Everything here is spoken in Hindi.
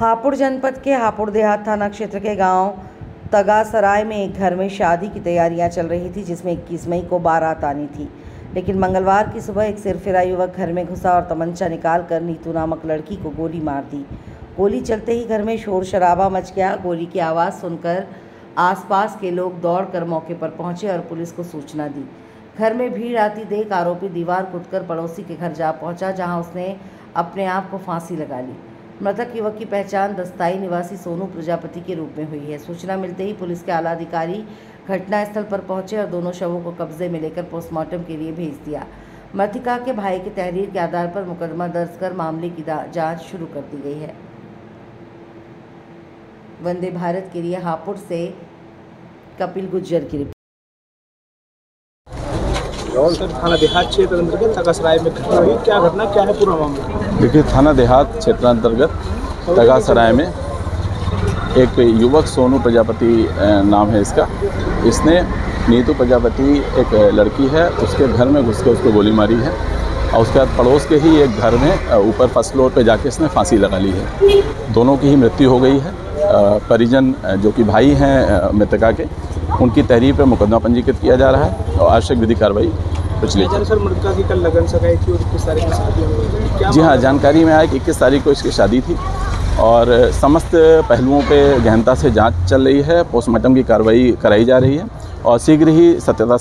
हापुड़ जनपद के हापुड़ देहात थाना क्षेत्र के गाँव तगासराय में एक घर में शादी की तैयारियाँ चल रही थी, जिसमें 21 मई को बारात आनी थी। लेकिन मंगलवार की सुबह एक सिरफिरा युवक घर में घुसा और तमंचा निकाल कर नीतू नामक लड़की को गोली मार दी। गोली चलते ही घर में शोर शराबा मच गया। गोली की आवाज़ सुनकर आसपास के लोग दौड़कर मौके पर पहुँचे और पुलिस को सूचना दी। घर में भीड़ आती देख आरोपी दीवार कूदकर पड़ोसी के घर जा पहुँचा, जहाँ उसने अपने आप को फांसी लगा ली। मृतक युवक की पहचान दस्ताई निवासी सोनू प्रजापति के रूप में हुई है। सूचना मिलते ही पुलिस के आला अधिकारी घटनास्थल पर पहुँचे और दोनों शवों को कब्जे में लेकर पोस्टमार्टम के लिए भेज दिया। मृतिका के भाई की तहरीर के आधार पर मुकदमा दर्ज कर मामले की जाँच शुरू कर दी गई है। वंदे भारत के लिए हापुड़ से कपिल गुज्जर की सर थाना देहात क्षेत्र अंतर्गत तकासराय में घटना हुई। क्या घटना, क्या है पूरा मामला? देखिए, थाना देहात क्षेत्रांतर्गत तगासराय में एक युवक सोनू प्रजापति नाम है इसका। इसने नीतू प्रजापति एक लड़की है, उसके घर में घुस के उसको गोली मारी है और उसके बाद पड़ोस के ही एक घर में ऊपर फ़र्स्ट फ्लोर पे जाके इसने फांसी लगा ली है। दोनों की ही मृत्यु हो गई है। परिजन जो कि भाई हैं मृतका के उनकी तहरीर पर मुकदमा पंजीकृत किया जा रहा है और आवश्यक विधि कार्रवाई पिछले सर मृतका की कल लगन सगाई थी और इक्कीस तारीख की शादी जी हाँ जानकारी में आया कि इक्कीस तारीख को इसकी शादी थी और समस्त पहलुओं पे गहनता से जाँच चल रही है पोस्टमार्टम की कार्रवाई कराई जा रही है और शीघ्र ही सत्यता से